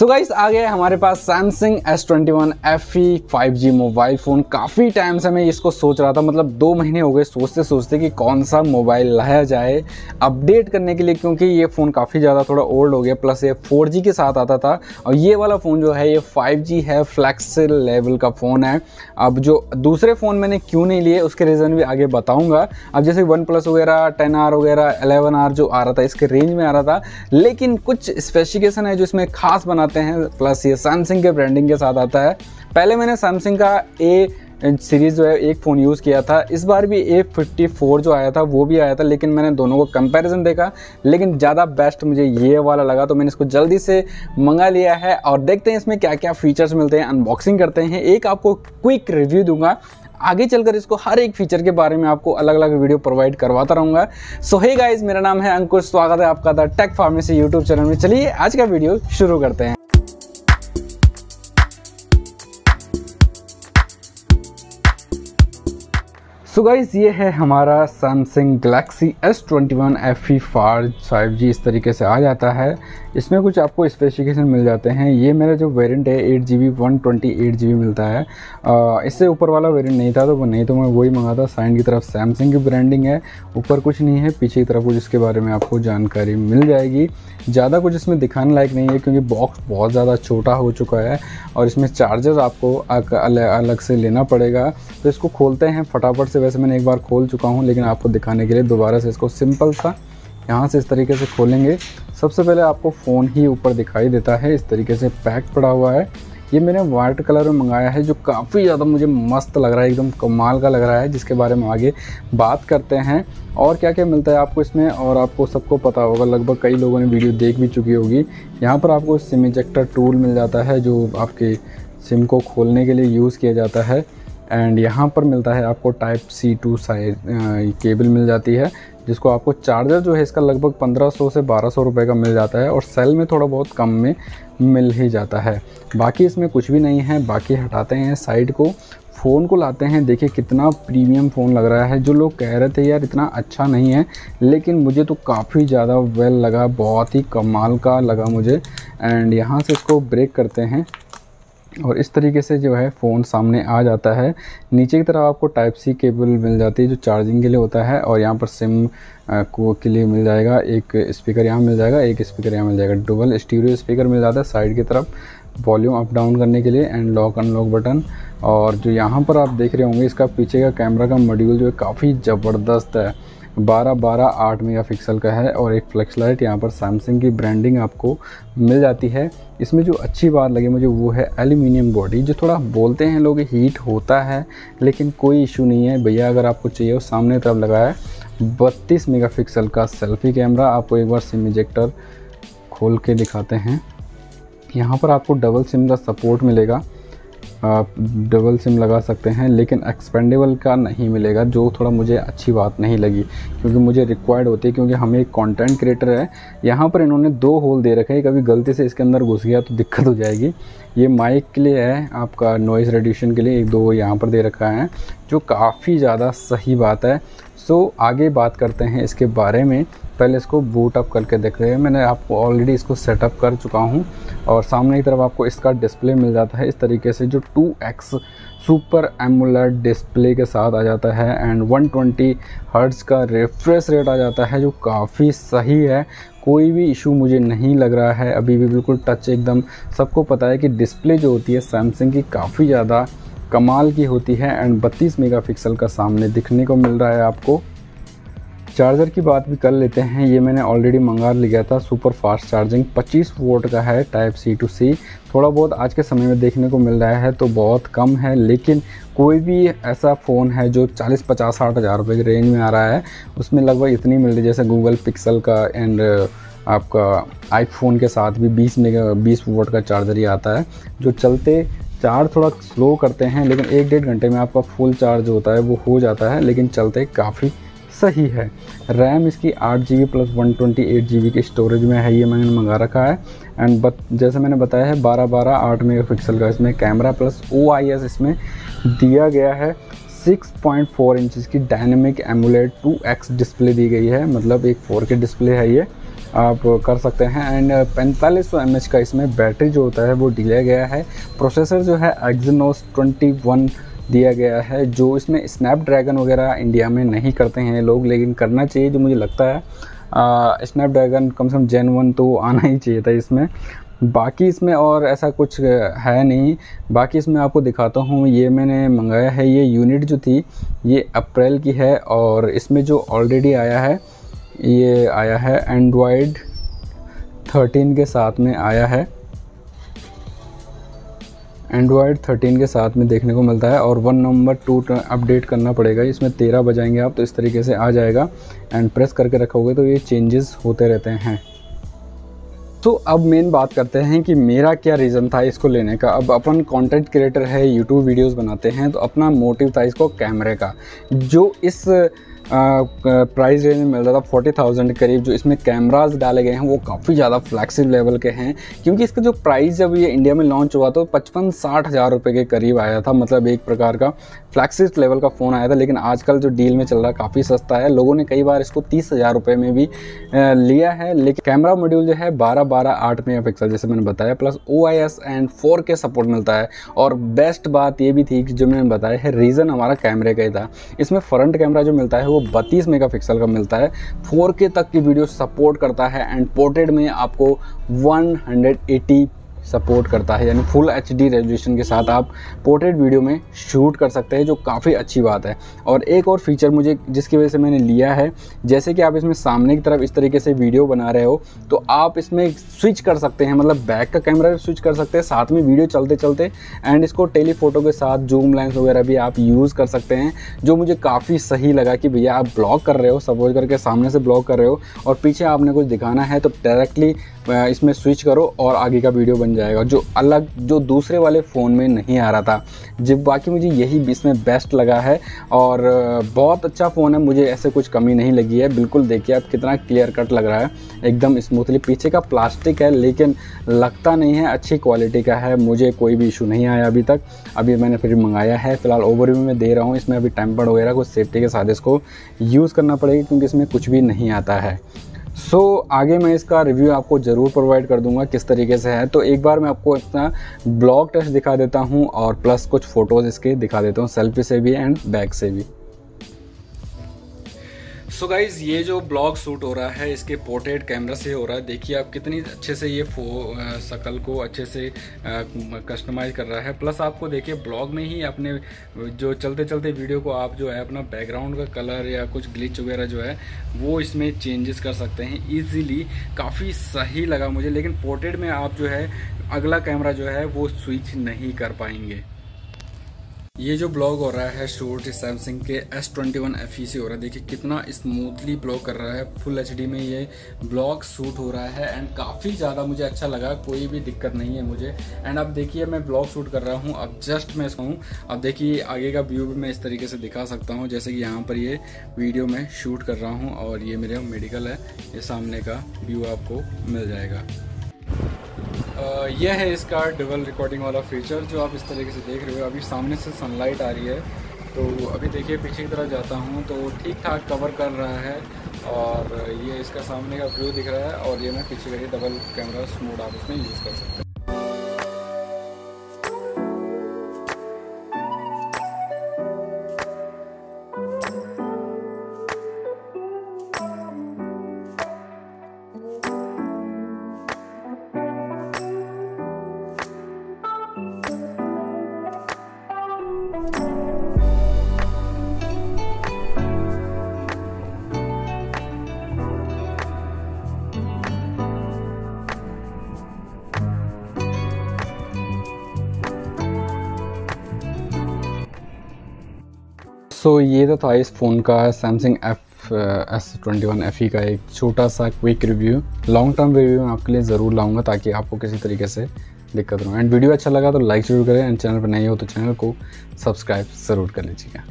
सो so guys आ गया हमारे पास Samsung S twenty one F E five G mobile phone काफ़ी टाइम से मैं इसको सोच रहा था मतलब दो महीने हो गए सोचते सोचते कि कौन सा मोबाइल लाया जाए। अपडेट करने के लिए क्योंकि ये फ़ोन काफ़ी ज़्यादा थोड़ा ओल्ड हो गया प्लस ये फोर जी के साथ आता था। और ये वाला फ़ोन जो है, ये फाइव जी है फ्लैक्स लेवल का फ़ोन है। अब जो दूसरे फ़ोन मैंने क्यों नहीं लिए, उसके रीज़न भी आगे बताऊँगा। अब जैसे वन प्लस वगैरह टेन आर वगैरह एलेवन आर जो आ रहा था, इसके रेंज में आ रहा था। लेकिन कुछ स्पेसिफिकेशन है जो इसमें खास बना बनाते हैं प्लस ये सैमसंग के ब्रांडिंग के साथ आता है। पहले मैंने सैमसंग का ए सीरीज़ जो है, एक फ़ोन यूज़ किया था। इस बार भी ए फिफ्टी फोर जो आया था, वो भी आया था, लेकिन मैंने दोनों को कंपैरिजन देखा। लेकिन ज़्यादा बेस्ट मुझे ये वाला लगा तो मैंने इसको जल्दी से मंगा लिया है। और देखते हैं इसमें क्या क्या फीचर्स मिलते हैं। अनबॉक्सिंग करते हैं। एक आपको क्विक रिव्यू दूँगा। आगे चलकर इसको हर एक फीचर के बारे में आपको अलग अलग वीडियो प्रोवाइड करवाता रहूँगा। सो हे गाइज़ मेरा नाम है अंकुश। स्वागत है आपका the tech pharmacy YouTube channel में। चलिए, आज का वीडियो शुरू करते हैं। सो गाइज़ ये है हमारा Samsung Galaxy S twenty one F E फार फाइव जी इस तरीके से आ जाता है। इसमें कुछ आपको स्पेसिफिकेशन मिल जाते हैं। ये मेरा जो वेरिएंट है eight G B one twenty eight G B मिलता है। आ, इससे ऊपर वाला वेरिएंट नहीं था तो वो नहीं तो मैं वही मंगाता साइड की तरफ़ सैमसंग की ब्रांडिंग है ऊपर कुछ नहीं है पीछे की तरफ़ कुछ इसके बारे में आपको जानकारी मिल जाएगी। ज़्यादा कुछ इसमें दिखाने लायक नहीं है क्योंकि बॉक्स बहुत ज़्यादा छोटा हो चुका है और इसमें चार्जर आपको अलग से लेना पड़ेगा। तो इसको खोलते हैं फटाफट से। वैसे मैंने एक बार खोल चुका हूँ, लेकिन आपको दिखाने के लिए दोबारा से इसको सिंपल सा यहाँ से इस तरीके से खोलेंगे। सबसे पहले आपको फ़ोन ही ऊपर दिखाई देता है, इस तरीके से पैक पड़ा हुआ है। ये मैंने वाइट कलर में मंगाया है, जो काफ़ी ज़्यादा मुझे मस्त लग रहा है, एकदम कमाल का लग रहा है, जिसके बारे में आगे बात करते हैं। और क्या क्या मिलता है आपको इसमें, और आपको सबको पता होगा, लगभग कई लोगों ने वीडियो देख भी चुकी होगी। यहाँ पर आपको सिम इजेक्टर टूल मिल जाता है, जो आपके सिम को खोलने के लिए यूज़ किया जाता है। एंड यहाँ पर मिलता है आपको type C two size cable मिल जाती है, जिसको आपको चार्जर जो है इसका लगभग 1500 से 1200 रुपए का मिल जाता है और सेल में थोड़ा बहुत कम में मिल ही जाता है। बाकी इसमें कुछ भी नहीं है, बाकी हटाते हैं साइड को। फ़ोन को लाते हैं, देखिए कितना प्रीमियम फ़ोन लग रहा है, जो लोग कह रहे थे यार इतना अच्छा नहीं है, लेकिन मुझे तो काफ़ी ज़्यादा वेल लगा, बहुत ही कमाल का लगा मुझे। एंड यहाँ से इसको ब्रेक करते हैं। और इस तरीके से जो है फ़ोन सामने आ जाता है। नीचे की तरफ़ आपको टाइप सी केबल मिल जाती है जो चार्जिंग के लिए होता है और यहाँ पर सिम को के लिए मिल जाएगा, एक स्पीकर यहाँ मिल जाएगा, एक स्पीकर यहाँ मिल जाएगा। डबल स्टीरियो स्पीकर मिल जाता है साइड की तरफ़, वॉल्यूम अप डाउन करने के लिए एंड लॉक अनलॉक बटन। और जो यहाँ पर आप देख रहे होंगे, इसका पीछे का कैमरा का मॉड्यूल जो है काफ़ी ज़बरदस्त है। बारह बारह आठ मेगा पिक्सल का है और एक फ्लैक्स लाइट यहाँ पर सैमसंग की ब्रांडिंग आपको मिल जाती है। इसमें जो अच्छी बात लगी मुझे वो है एल्यूमिनियम बॉडी जो थोड़ा बोलते हैं लोग हीट होता है, लेकिन कोई इशू नहीं है। भैया, अगर आपको चाहिए वो सामने तरफ़ लगा है, बत्तीस मेगा का सेल्फी कैमरा आपको एक बार सिम इजेक्टर खोल के दिखाते हैं। यहाँ पर आपको डबल सिम का सपोर्ट मिलेगा। आप डबल सिम लगा सकते हैं, लेकिन एक्सपेंडेबल का नहीं मिलेगा, जो थोड़ा मुझे अच्छी बात नहीं लगी, क्योंकि मुझे रिक्वायर्ड होती है, क्योंकि हमें एक कंटेंट क्रिएटर है। यहाँ पर इन्होंने दो होल दे रखे हैं कभी गलती से इसके अंदर घुस गया तो दिक्कत हो जाएगी। ये माइक के लिए है, आपका नॉइज़ रेड्यूशन के लिए एक दो यहाँ पर दे रखा है, जो काफ़ी ज़्यादा सही बात है। सो आगे बात करते हैं इसके बारे में। पहले इसको बूट अप करके देख रहे हैं। मैंने आपको ऑलरेडी इसको सेटअप कर चुका हूँ। और सामने की तरफ़ आपको इसका डिस्प्ले मिल जाता है। इस तरीके से जो 2x सुपर एमुलेट डिस्प्ले के साथ आ जाता है एंड 120 ट्वेंटी का रिफ्रेश रेट आ जाता है, जो काफ़ी सही है। कोई भी इशू मुझे नहीं लग रहा है। अभी भी बिल्कुल टच एकदम। सबको पता है कि डिस्प्ले जो होती है सैमसंग की काफ़ी ज़्यादा कमाल की होती है। एंड 32 मेगापिक्सल का सामने दिखने को मिल रहा है आपको। चार्जर की बात भी कर लेते हैं। ये मैंने ऑलरेडी मंगा लिया था सुपर फास्ट चार्जिंग 25 वोट का है टाइप सी टू सी थोड़ा बहुत आज के समय में देखने को मिल रहा है तो बहुत कम है, लेकिन कोई भी ऐसा फ़ोन है जो 40 पचास, साठ हज़ार रुपये के रेंज में आ रहा है, उसमें लगभग इतनी मिल रही जैसे गूगल पिक्सल का एंड आपका आईफोन के साथ भी 20 मेगा 20 वोट का चार्जर ही आता है, जो चलते चार्ज थोड़ा स्लो करते हैं, लेकिन एक डेढ़ घंटे में आपका फुल चार्ज होता है, वो हो जाता है, लेकिन चलते काफ़ी सही है। रैम इसकी आठ G B plus one twenty eight G B की स्टोरेज में है, ये मैंने मंगा रखा है। एंड बत, जैसे मैंने बताया है, बारह बारह आठ मेगा पिक्सल का इसमें camera plus O I S इसमें दिया गया है। 6.4 इंचज़ की डायनेमिक एमुलेट 2x डिस्प्ले दी गई है। मतलब एक 4 के डिस्प्ले है ये। आप कर सकते हैं। एंड पैंतालीस सौ एम का इसमें बैटरी जो होता है, वो दिया गया है। प्रोसेसर जो है एक्जनोस 21 दिया गया है, जो इसमें स्नैपड्रैगन वगैरह इंडिया में नहीं करते हैं लोग, लेकिन करना चाहिए जो मुझे लगता है। स्नैपड्रैगन कम से कम जेन वन तो आना ही चाहिए था इसमें। बाकी इसमें और ऐसा कुछ है नहीं। बाकी इसमें आपको दिखाता हूँ, ये मैंने मंगाया है, ये यूनिट जो थी, ये अप्रैल की है, और इसमें जो ऑलरेडी आया है, ये आया है एंड्रॉयड 13 के साथ में आया है। एंड्रॉयड 13 के साथ में देखने को मिलता है और वन नंबर टू अपडेट करना पड़ेगा। इसमें तेरह बजाएँगे आप तो इस तरीके से आ जाएगा। एंड प्रेस करके रखोगे तो ये चेंजेस होते रहते हैं। तो अब मेन बात करते हैं कि मेरा क्या रीज़न था इसको लेने का। अब अपन कंटेंट क्रिएटर है यूट्यूब वीडियोस बनाते हैं तो अपना मोटिव था इसको कैमरे का। जो इस प्राइस रेंज में मिल रहा था फोर्टी थाउज़ेंड करीब, जो इसमें कैमराज डाले गए हैं, वो काफ़ी ज़्यादा फ्लैक्सिब लेवल के हैं, क्योंकि इसका जो प्राइस जब ये इंडिया में लॉन्च हुआ तो पचपन साठ हज़ार रुपये के करीब आया था मतलब एक प्रकार का फ्लैक्सिब लेवल का फ़ोन आया था, लेकिन आजकल जो डील में चल रहा है, काफ़ी सस्ता है। लोगों ने कई बार इसको तीस हज़ार रुपये में भी लिया है, लेकिन कैमरा मॉड्यूल जो है बारह बारह आठ मेगा पिक्सल जैसे मैंने बताया plus O I S and four K support मिलता है। और बेस्ट बात ये भी थी कि जो मैंने बताया है रीज़न हमारा कैमरे का ही था। इसमें फ्रंट कैमरा जो मिलता है, वो बत्तीस मेगापिक्सल का मिलता है। 4K तक की वीडियो सपोर्ट करता है एंड पोर्ट्रेट में आपको 180 सपोर्ट करता है, यानी फुल एच डी रेजोल्यूशन के साथ आप पोर्ट्रेट वीडियो में शूट कर सकते हैं, जो काफ़ी अच्छी बात है। और एक और फीचर मुझे जिसकी वजह से मैंने लिया है, जैसे कि आप इसमें सामने की तरफ़ इस तरीके से वीडियो बना रहे हो तो आप इसमें स्विच कर सकते हैं मतलब बैक का कैमरा स्विच कर सकते हैं, साथ में वीडियो चलते चलते, एंड इसको टेलीफोटो के साथ जूम लेंस वगैरह भी आप यूज़ कर सकते हैं, जो मुझे काफ़ी सही लगा कि भैया आप ब्लॉग कर रहे हो सपोज़ करके सामने से ब्लॉग कर रहे हो, और पीछे आपने कुछ दिखाना है तो डायरेक्टली इसमें स्विच करो और आगे का वीडियो बन जाएगा। जो अलग, जो दूसरे वाले फ़ोन में नहीं आ रहा था। जब बाकी मुझे यही इसमें बेस्ट लगा है और बहुत अच्छा फ़ोन है। मुझे ऐसे कुछ कमी नहीं लगी है। बिल्कुल देखिए आप कितना क्लियर कट लग रहा है। एकदम स्मूथली पीछे का प्लास्टिक है, लेकिन लगता नहीं है। अच्छी क्वालिटी का है। मुझे कोई भी इशू नहीं आया अभी तक। अभी मैंने फिर मंगाया है। फ़िलहाल ओवरव्यू में दे रहा हूँ। इसमें अभी टेम्पर्ड वगैरह कुछ सेफ्टी के साथ इसको यूज़ करना पड़ेगा, क्योंकि इसमें कुछ भी नहीं आता है। सो so, आगे मैं इसका रिव्यू आपको ज़रूर प्रोवाइड कर दूँगा किस तरीके से है। तो एक बार मैं आपको अपना ब्लॉग टेस्ट दिखा देता हूँ और प्लस कुछ फ़ोटोज़ इसके दिखा देता हूँ सेल्फी से भी एंड बैक से भी। सो so गाइज़ ये जो ब्लॉग शूट हो रहा है, इसके पोर्ट्रेट कैमरा से हो रहा है, देखिए आप कितनी अच्छे से ये फो शकल को अच्छे से कस्टमाइज कर रहा है। प्लस आपको देखिए ब्लॉग में ही अपने, जो चलते चलते वीडियो को आप जो है, अपना बैकग्राउंड का कलर या कुछ ग्लिच वगैरह जो है, वो इसमें चेंजेस कर सकते हैं। ईजीली काफ़ी सही लगा मुझे, लेकिन पोर्ट्रेट में आप जो है, अगला कैमरा जो है, वो स्विच नहीं कर पाएँगे। ये जो ब्लॉग हो रहा है शूट सैमसंग के एस ट्वेंटी वन एफ़ से हो रहा है। देखिए, कितना स्मूथली ब्लॉग कर रहा है। फुल एचडी में ये ब्लॉग शूट हो रहा है एंड काफ़ी ज़्यादा मुझे अच्छा लगा। कोई भी दिक्कत नहीं है मुझे। एंड अब देखिए, मैं ब्लॉग शूट कर रहा हूँ। अब जस्ट मैं इसको हूँ। अब देखिए, आगे का व्यू भी मैं इस तरीके से दिखा सकता हूँ। जैसे कि यहाँ पर ये वीडियो में शूट कर रहा हूँ और ये मेरा मेडिकल है। ये सामने का व्यू आपको मिल जाएगा। यह है इसका डबल रिकॉर्डिंग वाला फीचर जो आप इस तरीके से देख रहे हो। अभी सामने से सनलाइट आ रही है। तो अभी देखिए, पीछे की तरफ़ जाता हूँ तो ठीक ठाक कवर कर रहा है और ये इसका सामने का व्यू दिख रहा है और ये मैं पीछे का डबल कैमरा स्मूड आप इसमें यूज़ कर सकते हैं। सो so, ये तो था इस फ़ोन का Samsung F S twenty one F E का एक छोटा सा quick review long term review मैं आपके लिए ज़रूर लाऊँगा ताकि आपको किसी तरीके से दिक्कत ना एंड वीडियो अच्छा लगा तो लाइक ज़रूर करें। एंड चैनल पर नहीं हो तो चैनल को सब्सक्राइब ज़रूर कर लीजिएगा।